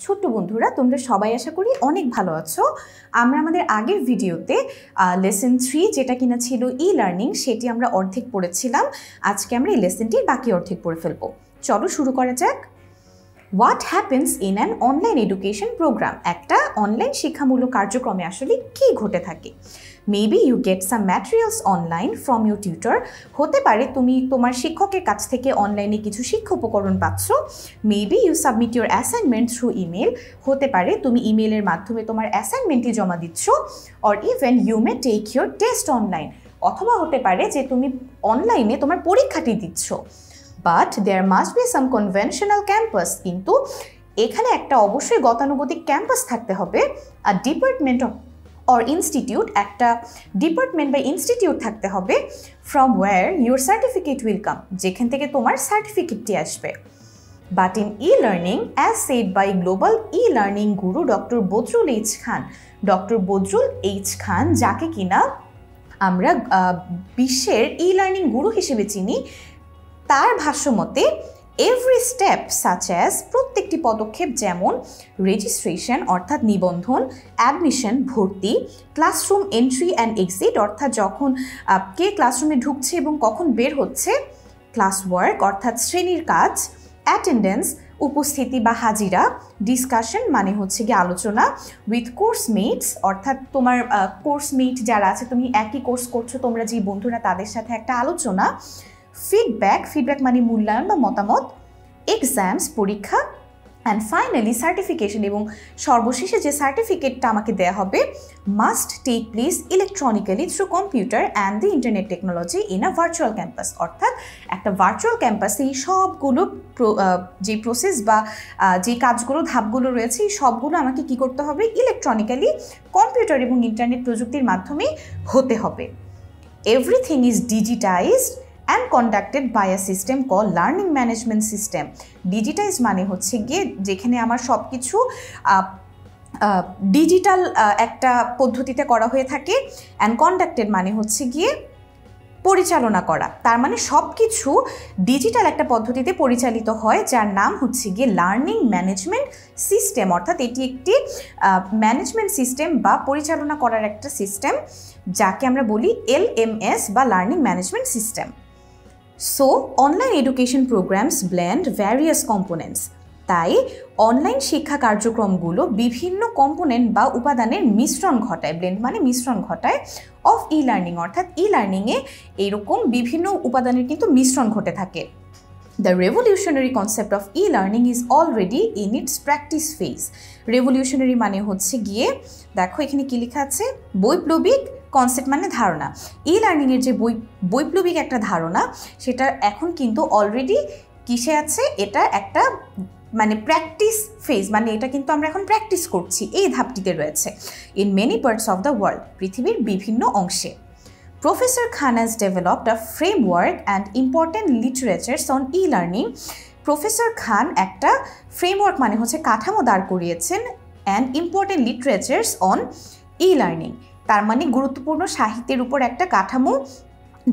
ছোট্ট বন্ধুরা, তোমরা সবাই আশা করি অনেক ভালো আছো। আমরা আমাদের আগের ভিডিওতে লেসন থ্রি যেটা কিনা ছিল ই লার্নিং সেটি আমরা অর্ধেক পড়েছিলাম। আজকে আমরা এই লেসনটির বাকি অর্ধেক পড়ে ফেলব। চলো শুরু করা যাক। What happens in an online education program একটা অনলাইন শিক্ষামূলক কার্যক্রমে আসলে কী ঘটে থাকে? Maybe you get some materials online from your tutor হতে পারে তুমি তোমার শিক্ষকের কাছ থেকে অনলাইনে কিছু শিক্ষা উপকরণ পাচ্ছ। Maybe you submit your assignment through email হতে পারে তুমি ইমেলের মাধ্যমে তোমার অ্যাসাইনমেন্টটি জমা দিচ্ছ or even you may take your test online অথবা হতে পারে যে তুমি অনলাইনে তোমার পরীক্ষাটি দিচ্ছ। But there must be some conventional campus কিন্তু এখানে একটা অবশ্যই গতানুগতিক ক্যাম্পাস থাকতে হবে। আর ডিপার্টমেন্ট অফ অর ইনস্টিটিউট একটা ডিপার্টমেন্ট বা ইনস্টিটিউট থাকতে হবে from where your certificate will come যেখান থেকে তোমার সার্টিফিকেটটি আসবে। But in e learning as said by global e learning guru doctor Badrul H Khan doctor Badrul H Khan যাকে কিনা আমরা বিশ্বের ই লার্নিং গুরু হিসেবে চিনি, তার ভাষ্যমতে এভরি স্টেপ সাচ অ্যাজ প্রত্যেকটি পদক্ষেপ যেমন রেজিস্ট্রেশন অর্থাৎ নিবন্ধন অ্যাডমিশন ভর্তি ক্লাসরুম এন্ট্রি অ্যান্ড এক্সিট অর্থাৎ যখন কে ক্লাসরুমে ঢুকছে এবং কখন বের হচ্ছে ক্লাস ওয়ার্ক অর্থাৎ শ্রেণির কাজ অ্যাটেন্ডেন্স উপস্থিতি বা হাজিরা ডিসকাশন মানে হচ্ছে গিয়ে আলোচনা উইথ কোর্স মেটস অর্থাৎ তোমার কোর্স মেট যারা আছে, তুমি একই কোর্স করছ, তোমরা যে বন্ধুরা তাদের সাথে একটা আলোচনা ফিডব্যাক ফিডব্যাক মানে মূল্যায়ন বা মতামত এক্সামস পরীক্ষা অ্যান্ড ফাইনালি সার্টিফিকেশন এবং সর্বশেষে যে সার্টিফিকেটটা আমাকে দেওয়া হবে must take place electronically through computer and the internet technology in a virtual campus অর্থাৎ একটা ভার্চুয়াল ক্যাম্পাসে এই সবগুলো যে প্রসেস বা যে কাজগুলো, ধাপগুলো রয়েছে, এই সবগুলো আমাকে কি করতে হবে? ইলেকট্রনিক্যালি কম্পিউটার এবং ইন্টারনেট প্রযুক্তির মাধ্যমে হতে হবে। Everything is digitised and conducted by a system call learning management system digitise মানে হচ্ছে গিয়ে যেখানে আমার সব কিছু ডিজিটাল একটা পদ্ধতিতে করা হয়ে থাকে অ্যান্ড কন্ডাক্টেড মানে হচ্ছে গিয়ে পরিচালনা করা। তার মানে সব কিছু ডিজিটাল একটা পদ্ধতিতে পরিচালিত হয়, যার নাম হচ্ছে গিয়ে লার্নিং ম্যানেজমেন্ট সিস্টেম অর্থাৎ এটি একটি ম্যানেজমেন্ট সিস্টেম বা পরিচালনা করার একটা সিস্টেম যাকে আমরা বলি এল এম এস বা learning management system so online education programmes blend various components তাই অনলাইন শিক্ষা কার্যক্রমগুলো বিভিন্ন কম্পোনেন্ট বা উপাদানের মিশ্রণ ঘটায়। ব্লেন্ড মানে মিশ্রণ ঘটায় অফ ই লার্নিং অর্থাৎ ই লার্নিংয়ে এরকম বিভিন্ন উপাদানের কিন্তু মিশ্রণ ঘটে থাকে। The revolutionary concept of e learning is already in its practice phase revolutionary মানে হচ্ছে গিয়ে, দেখো এখানে কী লেখা আছে? বৈপ্লবিক কনসেপ্ট মানে ধারণা। ই লার্নিংয়ের যে বই বৈপ্লবিক একটা ধারণা সেটা এখন কিন্তু অলরেডি কিসে আছে? এটা একটা মানে প্র্যাকটিস ফেজ মানে এটা কিন্তু আমরা এখন প্র্যাকটিস করছি, এই ধাপটিতে রয়েছে। In many parts of the world পৃথিবীর বিভিন্ন অংশে। Professor Khan has developed a framework and important literatures on e learning professor Khan একটা ফ্রেমওয়ার্ক মানে হচ্ছে কাঠামো দাঁড় করিয়েছেন and important literatures on e learning তার মানে গুরুত্বপূর্ণ সাহিত্যের উপর একটা কাঠামো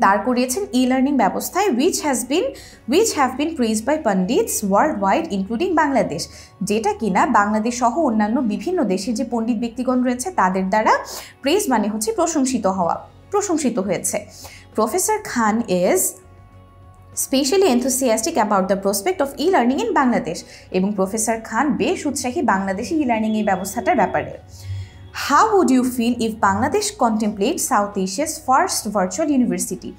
দাঁড় করিয়েছেন ই লার্নিং ব্যবস্থায় which has been which have been praise by pundits world wide including Bangladesh যেটা কিনা বাংলাদেশ সহ অন্যান্য বিভিন্ন দেশের যে পণ্ডিত ব্যক্তিগণ রয়েছে, তাদের দ্বারা প্রেজ মানে হচ্ছে প্রশংসিত হওয়া, প্রশংসিত হয়েছে। Professor Khan is specially enthusiastic about the prospect of e learning in Bangladesh এবং প্রফেসর খান বেশ উৎসাহী বাংলাদেশি ই লার্নিং এই ব্যবস্থাটার ব্যাপারে। How would you feel if Bangladesh contemplates South Asia's first virtual university?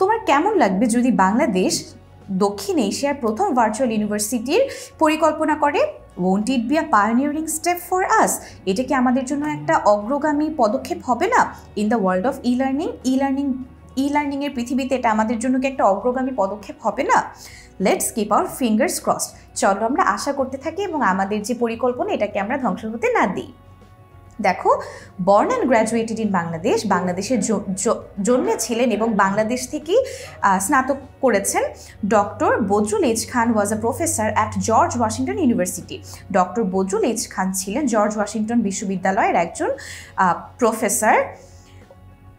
তোমার কেমন লাগবে যদি বাংলাদেশ দক্ষিণ এশিয়ার প্রথম ভার্চুয়াল ইউনিভার্সিটির পরিকল্পনা করে? Won't it be a pioneering step for us এটা কি আমাদের জন্য একটা অগ্রগামী পদক্ষেপ হবে না? In the world of e learning e learning ই লার্নিংয়ের পৃথিবীতে এটা আমাদের জন্য কি একটা অগ্রগামী পদক্ষেপ হবে না? Let's keep our fingers crossed চলো আমরা আশা করতে থাকি এবং আমাদের যে পরিকল্পনা, এটাকে আমরা ধ্বংস হতে না দিই। দেখো born and graduated in Bangladesh বাংলাদেশে জন্মেছিলেন এবং বাংলাদেশ থেকেই স্নাতক করেছেন doctor Badrul H Khan was a professor at George Washington University doctor Badrul H Khan ছিলেন জর্জ ওয়াশিংটন বিশ্ববিদ্যালয়ের একজন professor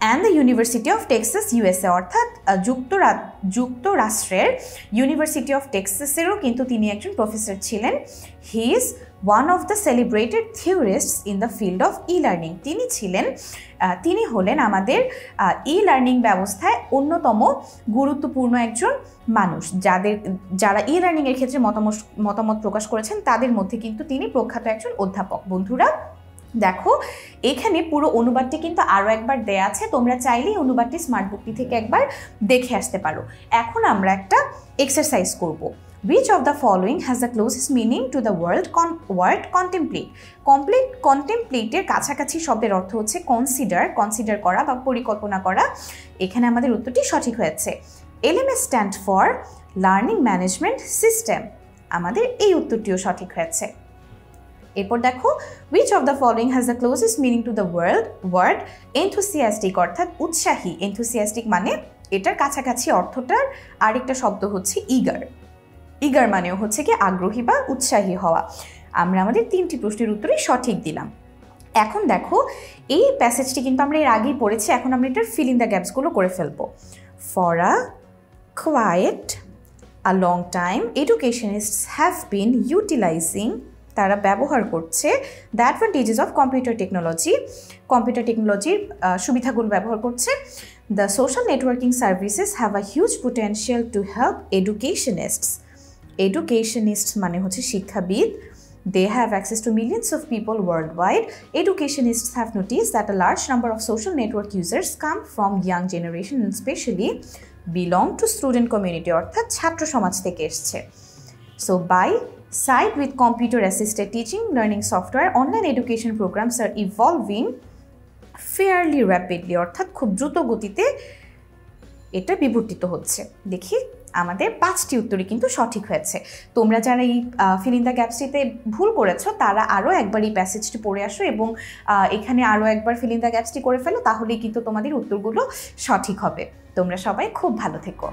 and the University of Texas USA অর্থাৎ যুক্তরা, যুক্তরাষ্ট্রের ইউনিভার্সিটি অফ টেক্সাসেরও কিন্তু তিনি একজন প্রফেসর ছিলেন। He is one of the celebrated theorists in the field of e learning তিনি ছিলেন তিনি হলেন আমাদের ই লার্নিং ব্যবস্থায় অন্যতম গুরুত্বপূর্ণ একজন মানুষ। যাদের, যারা ই লার্নিংয়ের ক্ষেত্রে মতামত মতামত প্রকাশ করেছেন, তাদের মধ্যে কিন্তু তিনি প্রখ্যাত একজন অধ্যাপক। বন্ধুরা দেখো, এখানে পুরো অনুবাদটি কিন্তু আরও একবার দেয়া আছে, তোমরা চাইলেই অনুবাদটি স্মার্ট বুকটি থেকে একবার দেখে আসতে পারো। এখন আমরা একটা এক্সারসাইজ করব। Which of the following has the closest meaning to the world con word contemplate complete কন্টেমপ্লেটের কাছাকাছি শব্দের অর্থ হচ্ছে কনসিডার কনসিডার করা বা পরিকল্পনা করা। এখানে আমাদের উত্তরটি সঠিক হয়েছে। LMS stand for learning management system আমাদের এই উত্তরটিও সঠিক হয়েছে। এরপর দেখো which of the following has the closest meaning to the world word enthusiastic অর্থাৎ উৎসাহী। এনথুসিয়াস্টিক মানে এটার কাছাকাছি অর্থটার আরেকটা শব্দ হচ্ছে ইগার ইগার মানেও হচ্ছে কি আগ্রহী বা উৎসাহী হওয়া। আমরা আমাদের তিনটি প্রশ্নের উত্তরই সঠিক দিলাম। এখন দেখো, এই প্যাসেজটি কিন্তু আমরা এর আগেই পড়েছি, এখন আমরা এটার ফিল দ্য গ্যাপসগুলো করে ফেলব। For a quite a long time educationists have been utilising তারা ব্যবহার করছে the advantages of computer technology computer টেকনোলজির সুবিধাগুলো ব্যবহার করছে। The social networking services have a huge potential to help educationist educationist মানে হচ্ছে শিক্ষাবিদ। They have access to millions of people world wide educationist have notice that a large number of social network users come from young generation specially belong to student community অর্থাৎ ছাত্র সমাজ থেকে এসছে। So by side with computer assisted teaching learning software, online education programs are evolving fairly rapidly অর্থাৎ খুব দ্রুত গতিতে এটা বিবর্তিত হচ্ছে। দেখি আমাদের পাঁচটি উত্তরই কিন্তু সঠিক হয়েছে। তোমরা যারা এই ফিল ইন দ্য গ্যাপসটিতে ভুল করেছ তারা আরও একবার এই প্যাসেজটি পড়ে আসো এবং এখানে আরও একবার ফিল ইন দ্য গ্যাপসটি করে ফেলো তাহলেই কিন্তু তোমাদের উত্তরগুলো সঠিক হবে। তোমরা সবাই খুব ভালো থেকো।